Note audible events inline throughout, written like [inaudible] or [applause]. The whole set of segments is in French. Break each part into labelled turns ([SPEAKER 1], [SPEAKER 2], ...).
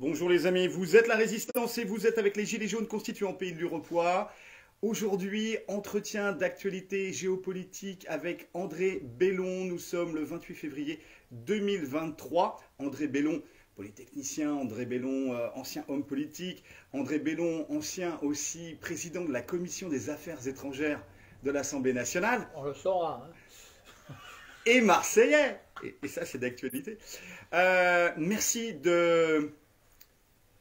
[SPEAKER 1] Bonjour les amis, vous êtes la résistance et vous êtes avec les Gilets jaunes constituant Pays de l'Urepoix. Aujourd'hui, entretien d'actualité géopolitique avec André Bellon. Nous sommes le 28 février 2023. André Bellon, polytechnicien, André Bellon, euh, ancien homme politique, André Bellon, ancien aussi président de la commission des affaires étrangères de l'Assemblée nationale.
[SPEAKER 2] On le saura. Hein.
[SPEAKER 1] Et Marseillais. Et, ça, c'est d'actualité. Euh, merci de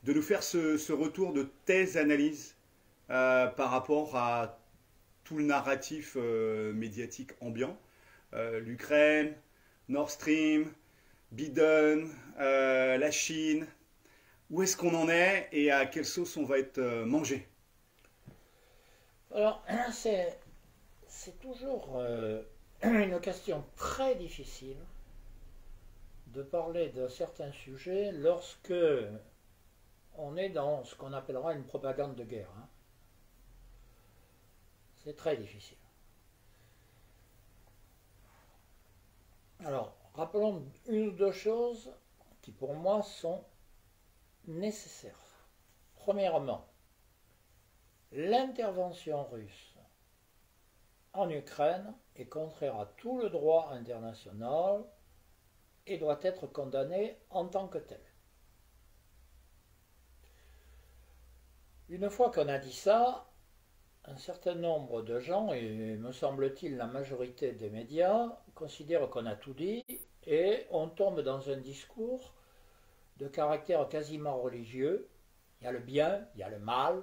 [SPEAKER 1] de nous faire ce, retour de thèse analyse euh, par rapport à tout le narratif euh, médiatique ambiant. Euh, L'Ukraine, Nord Stream, Biden, la Chine. Où est-ce qu'on en est et à quelle sauce on va être mangé?
[SPEAKER 2] Alors, [clears throat] c'est toujours [clears throat] une question très difficile de parler de certains sujets lorsque on est dans ce qu'on appellera une propagande de guerre. Hein. C'est très difficile. Alors, rappelons une ou deux choses qui pour moi sont nécessaires. Premièrement, l'intervention russe en Ukraine est contraire à tout le droit international et doit être condamnée en tant que telle. Une fois qu'on a dit ça, un certain nombre de gens, et me semble-t-il la majorité des médias, considèrent qu'on a tout dit et on tombe dans un discours de caractère quasiment religieux. Il y a le bien, il y a le mal,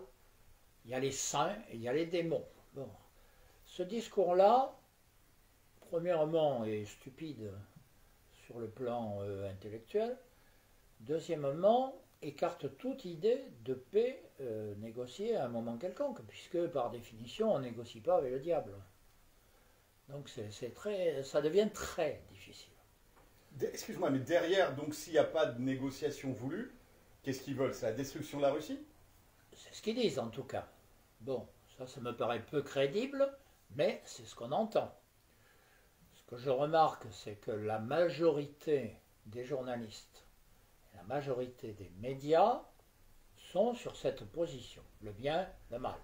[SPEAKER 2] il y a les saints et il y a les démons. Bon. Ce discours-là, premièrement, est stupide sur le plan euh, intellectuel. Deuxièmement, écarte toute idée de paix euh, négociée à un moment quelconque, puisque par définition, on ne négocie pas avec le diable. Donc c'est très, ça devient très difficile.
[SPEAKER 1] Excuse-moi, mais derrière, donc s'il n'y a pas de négociation voulue, qu'est-ce qu'ils veulent? C'est la destruction de la Russie?
[SPEAKER 2] C'est ce qu'ils disent en tout cas. Bon, ça, ça me paraît peu crédible, mais c'est ce qu'on entend. Ce que je remarque, c'est que la majorité des journalistes la majorité des médias sont sur cette position, le bien, le mal.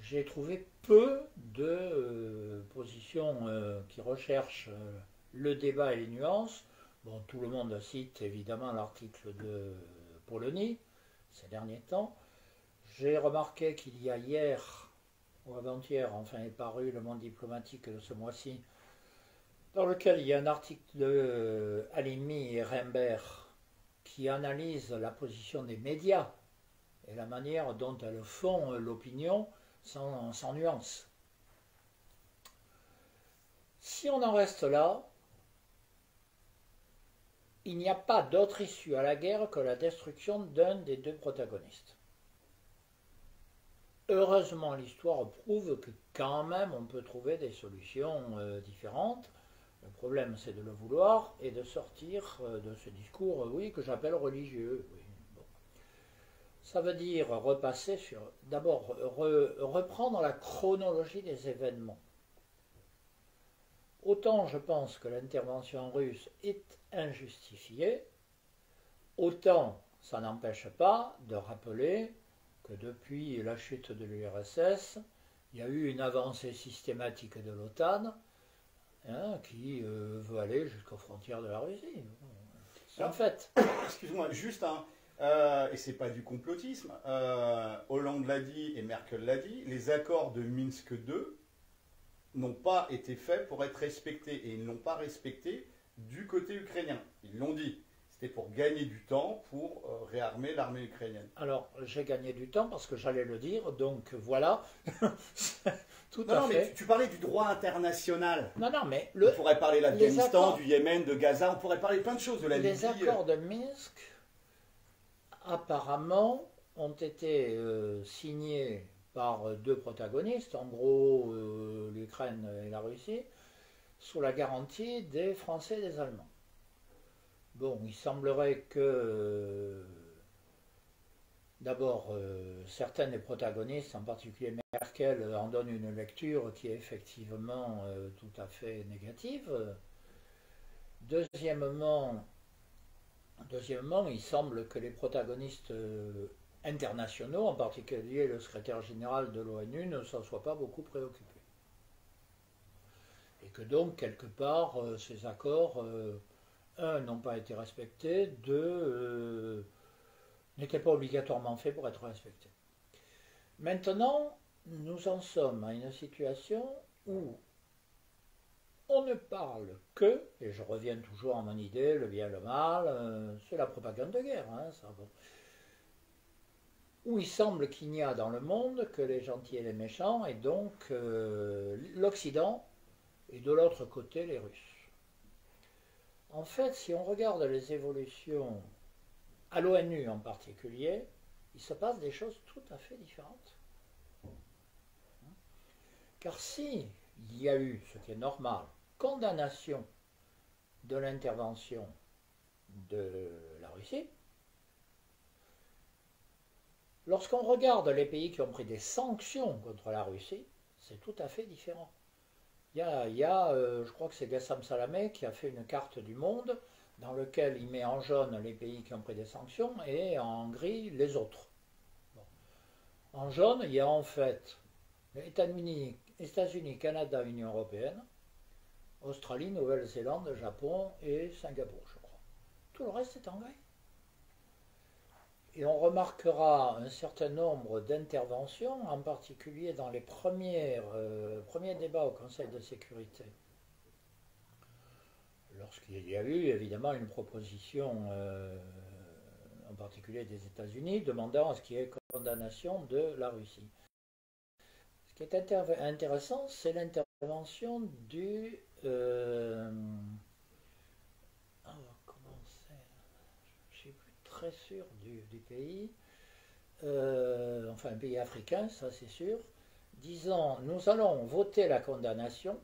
[SPEAKER 2] J'ai trouvé peu de euh, positions euh, qui recherchent euh, le débat et les nuances. Bon, tout le monde cite évidemment l'article de Polony ces derniers temps. J'ai remarqué qu'il y a hier ou avant-hier, enfin est paru le monde diplomatique de ce mois-ci, dans lequel il y a un article de Alimi et Rembert qui analyse la position des médias et la manière dont elles font l'opinion sans, sans nuance. Si on en reste là, il n'y a pas d'autre issue à la guerre que la destruction d'un des deux protagonistes. Heureusement, l'histoire prouve que quand même on peut trouver des solutions euh, différentes le problème, c'est de le vouloir et de sortir euh, de ce discours, euh, oui, que j'appelle religieux. Ça veut dire repasser sur, d'abord, reprendre la chronologie des événements. Autant je pense que l'intervention russe est injustifiée, autant ça n'empêche pas de rappeler que depuis la chute de l'URSS, il y a eu une avancée systématique de l'OTAN, Hein, qui euh, veut aller jusqu'aux frontières de la Russie.
[SPEAKER 1] En fait. Excuse-moi, juste un. Euh, et c'est pas du complotisme. Euh, Hollande l'a dit et Merkel l'a dit. Les accords de Minsk II n'ont pas été faits pour être respectés et ils n'ont pas respecté du côté ukrainien. Ils l'ont dit. C'était pour gagner du temps pour euh, réarmer l'armée ukrainienne.
[SPEAKER 2] Alors, j'ai gagné du temps parce que j'allais le dire, donc voilà. [laughs]
[SPEAKER 1] Tout non, mais tu, parlais du droit international.
[SPEAKER 2] Non, non, mais
[SPEAKER 1] on pourrait parler de l'Afghanistan, du Yémen, de Gaza, on pourrait parler plein de choses de la
[SPEAKER 2] Les accords de Minsk, apparemment, ont été euh, signés par deux protagonistes, en gros euh, l'Ukraine et la Russie, sous la garantie des Français et des Allemands. Bon, il semblerait que euh, d'abord euh, certains des protagonistes, en particulier Merkel, en donnent une lecture qui est effectivement euh, tout à fait négative. Deuxièmement, il semble que les protagonistes euh, internationaux, en particulier le secrétaire général de l'ONU, ne s'en soient pas beaucoup préoccupés. Et que donc, quelque part, euh, ces accords, euh, un, n'ont pas été respectés, deux, n'étaient pas obligatoirement faits pour être respectés. Maintenant, nous en sommes à une situation où on ne parle que, et je reviens toujours à mon idée, le bien et le mal, euh, c'est la propagande de guerre, hein, où il semble qu'il n'y a dans le monde que les gentils et les méchants, et donc euh, l'Occident, et de l'autre côté les Russes. En fait, si on regarde les évolutions à l'ONU en particulier, il se passe des choses tout à fait différentes. Car si il y a eu, ce qui est normal, condamnation de l'intervention de la Russie, lorsqu'on regarde les pays qui ont pris des sanctions contre la Russie, c'est tout à fait différent. Il y a, euh, je crois que c'est Gassam Salamé qui a fait une carte du monde dans lequel il met en jaune les pays qui ont pris des sanctions et en gris les autres. En jaune, il y a en fait les États-Unis, États-Unis, Canada, Union européenne, Australie, Nouvelle-Zélande, Japon et Singapour, je crois. Tout le reste est en gris. Et on remarquera un certain nombre d'interventions, en particulier dans les euh, premiers débats au Conseil de sécurité. Lorsqu'il y a eu évidemment une proposition, euh, en particulier des États-Unis, demandant à ce qu'il y ait condamnation de la Russie. Ce qui est intéressant, c'est l'intervention du... Euh, ah, comment Je ne suis plus très sûr du, pays. Euh, enfin, un pays africain, ça c'est sûr. Disant, nous allons voter la condamnation,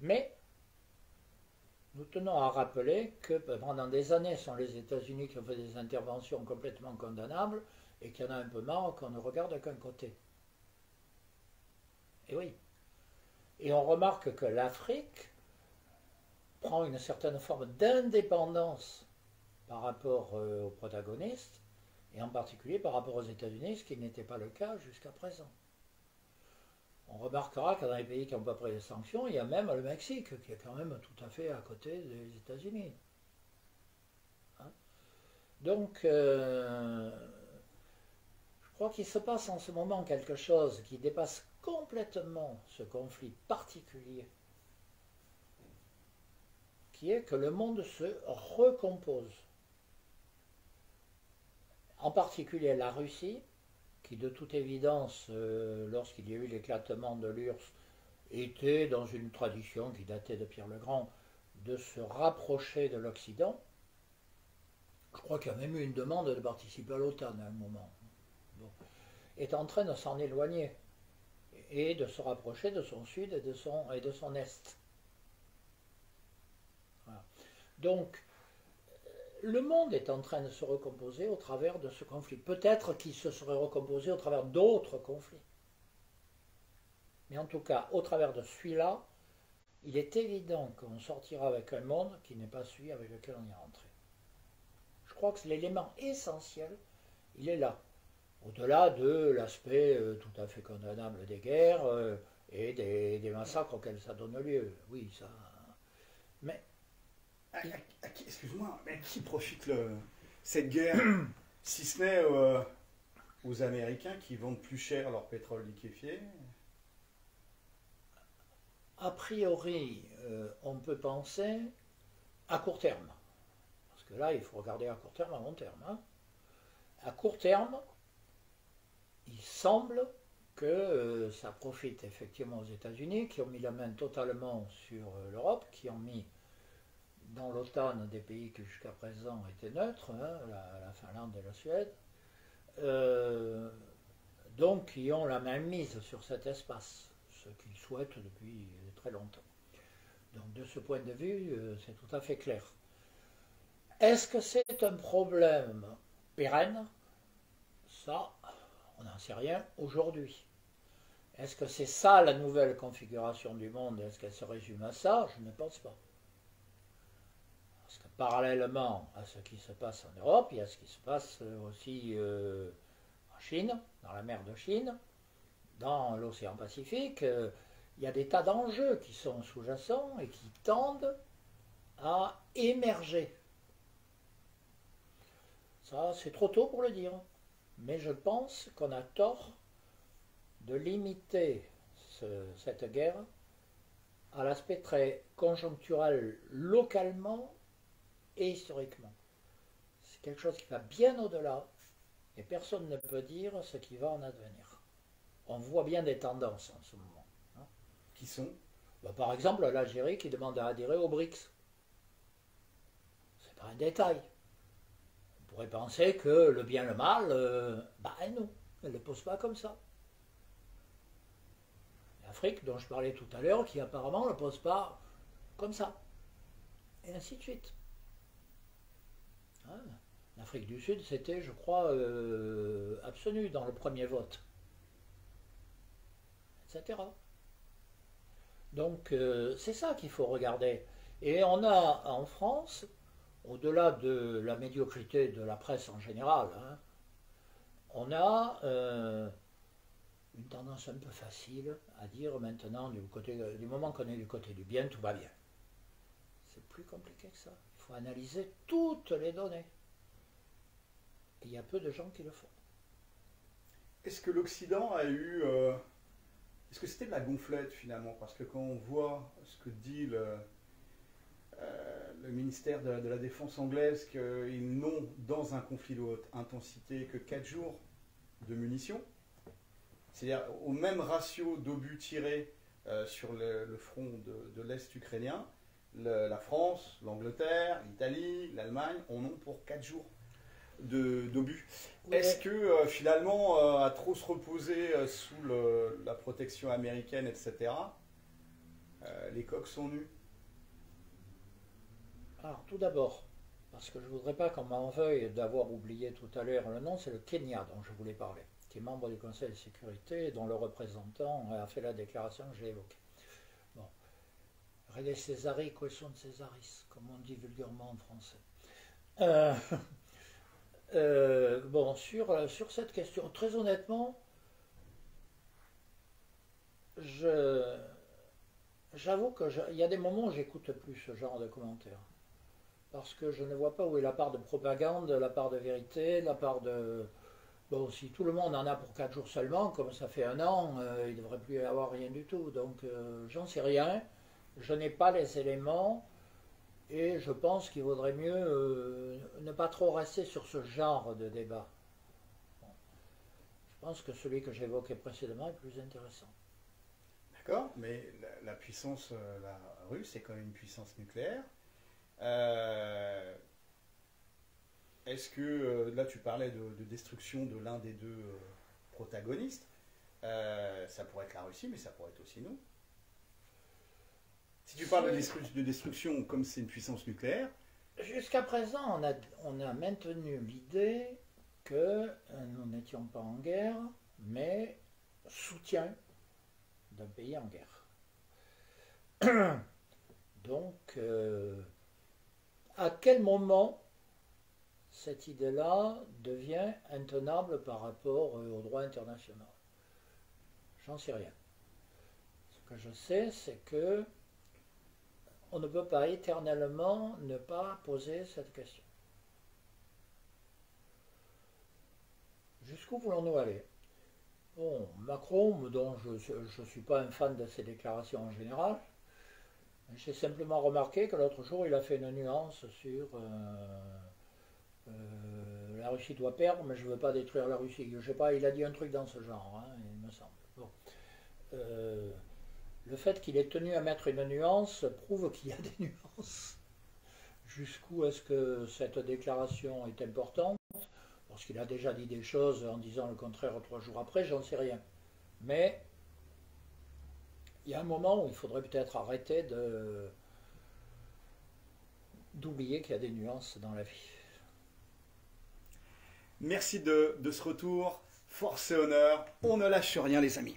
[SPEAKER 2] mais nous tenons à rappeler que pendant des années, ce sont les États-Unis qui ont fait des interventions complètement condamnables et qu'il y en a un peu marre qu'on ne regarde qu'un côté. Et oui. Et on remarque que l'Afrique prend une certaine forme d'indépendance par rapport euh, aux protagonistes, et en particulier par rapport aux États-Unis, ce qui n'était pas le cas jusqu'à présent. On remarquera que dans les pays qui n'ont pas pris les sanctions, il y a même le Mexique, qui est quand même tout à fait à côté des États-Unis. Hein? Donc, euh, je crois qu'il se passe en ce moment quelque chose qui dépasse complètement ce conflit particulier, qui est que le monde se recompose. En particulier la Russie, qui de toute évidence, euh, lorsqu'il y a eu l'éclatement de l'URSS, était dans une tradition qui datait de Pierre le Grand, de se rapprocher de l'Occident. Je crois qu'il y a même eu une demande de participer à l'OTAN à un moment. Est en train de s'en éloigner et de se rapprocher de son sud et de son, et de son est. Donc, le monde est en train de se recomposer au travers de ce conflit. Peut-être qu'il se serait recomposé au travers d'autres conflits. Mais en tout cas, au travers de celui-là, il est évident qu'on sortira avec un monde qui n'est pas celui avec lequel on est rentré. Je crois que l'élément essentiel, il est là au-delà de l'aspect euh, tout à fait condamnable des guerres euh, et des, massacres auxquels ça donne lieu. Oui, ça. Mais.
[SPEAKER 1] Excuse-moi, mais qui profite cette guerre, [clears throat] si ce n'est euh, aux Américains qui vendent plus cher leur pétrole liquéfié?
[SPEAKER 2] A priori, on peut penser à court terme. Parce que là, il faut regarder à court terme, à long terme. Hein. À court terme, il semble que euh, ça profite effectivement aux États-Unis, qui ont mis la main totalement sur euh, l'Europe, qui ont mis dans l'OTAN des pays qui jusqu'à présent étaient neutres, hein, la, Finlande et la Suède, euh, donc qui ont la main mise sur cet espace, ce qu'ils souhaitent depuis très longtemps. Donc de ce point de vue, c'est tout à fait clair. Est-ce que c'est un problème pérenne? Ça, on n'en sait rien aujourd'hui. Est-ce que c'est ça la nouvelle configuration du monde? Est-ce qu'elle se résume à ça? Je ne pense pas. Parce que parallèlement à ce qui se passe en Europe, il y a ce qui se passe aussi euh, en Chine, dans la mer de Chine, dans l'océan Pacifique. Euh, il y a des tas d'enjeux qui sont sous-jacents et qui tendent à émerger. Ça, c'est trop tôt pour le dire. Mais je pense qu'on a tort de limiter cette guerre à l'aspect très conjoncturel localement et historiquement. C'est quelque chose qui va bien au-delà et personne ne peut dire ce qui va en advenir. On voit bien des tendances en ce moment.
[SPEAKER 1] Hein. Qui sont?
[SPEAKER 2] Bah, Par exemple, l'Algérie qui demande à adhérer aux BRICS. C'est pas un détail. On pourrait penser que le bien le mal, euh, bah non, elle ne le pose pas comme ça. L'Afrique, dont je parlais tout à l'heure, qui apparemment ne le pose pas comme ça. Et ainsi de suite. Hein L'Afrique du Sud, c'était, je crois, euh, absolu dans le premier vote. Etc. Donc, euh, c'est ça qu'il faut regarder. Et on a en France, au-delà de la médiocrité de la presse en général, hein, on a euh, une tendance un peu facile à dire maintenant, du moment qu'on est du côté du bien, tout va bien. C'est plus compliqué que ça. Analyser toutes les données. Il y a peu de gens qui le font.
[SPEAKER 1] Est-ce que l'Occident a eu... Euh, est-ce que c'était de la gonflette finalement? Parce que quand on voit ce que dit le, euh, ministère de, de, la Défense anglaise, qu'ils n'ont dans un conflit de haute intensité que 4 jours de munitions, c'est-à-dire au même ratio d'obus tirés euh, sur le, front de, l'Est ukrainien, la France, l'Angleterre, l'Italie, l'Allemagne en ont pour 4 jours d'obus. Est-ce que euh, finalement, euh, à trop se reposer sous la protection américaine, etc., les coques sont nues
[SPEAKER 2] Alors tout d'abord, parce que je ne voudrais pas qu'on m'en veuille d'avoir oublié tout à l'heure le nom, c'est le Kenya dont je voulais parler qui est membre du Conseil de sécurité, dont le représentant a fait la déclaration que j'ai évoquée. Rede Césari, question de Césaris, comme on dit vulgairement en français. Euh, [laughs] euh, bon, sur, sur cette question, très honnêtement, je, j'avoue qu'il y a des moments où j'écoute plus ce genre de commentaires. Parce que je ne vois pas où est la part de propagande, la part de vérité, la part de, Bon, si tout le monde en a pour 4 jours seulement, comme ça fait un an, euh, il ne devrait plus y avoir rien du tout. Donc, euh, j'en sais rien. Je n'ai pas les éléments. Et je pense qu'il vaudrait mieux euh, ne pas trop rester sur ce genre de débat. Je pense que celui que j'évoquais précédemment est plus intéressant.
[SPEAKER 1] D'accord, mais la, puissance la russe est quand même une puissance nucléaire. Est-ce que, euh, là tu parlais de, destruction de l'un des deux euh, protagonistes, euh, ça pourrait être la Russie, mais ça pourrait être aussi nous. Si tu parles de, destruction comme c'est une puissance nucléaire.
[SPEAKER 2] Jusqu'à présent, on a, maintenu l'idée que nous n'étions pas en guerre, mais soutien d'un pays en guerre. [clears throat] Donc, à quel moment cette idée-là devient intenable par rapport euh, au droit international? J'en sais rien. Ce que je sais, c'est que on ne peut pas éternellement ne pas poser cette question. Jusqu'où voulons-nous aller? Bon, Macron, dont je ne suis pas un fan de ses déclarations en général, j'ai simplement remarqué que l'autre jour, il a fait une nuance sur euh, euh, la Russie doit perdre, mais je ne veux pas détruire la Russie. Je sais pas, il a dit un truc dans ce genre, hein, il me semble. Euh, le fait qu'il ait tenu à mettre une nuance prouve qu'il y a des nuances. Jusqu'où est-ce que cette déclaration est importante? Parce qu'il a déjà dit des choses en disant le contraire trois jours après, j'en sais rien. Mais il y a un moment où il faudrait peut-être arrêter d'oublier qu'il y a des nuances dans la vie.
[SPEAKER 1] Merci de, ce retour. Force et honneur. On ne lâche rien, les amis.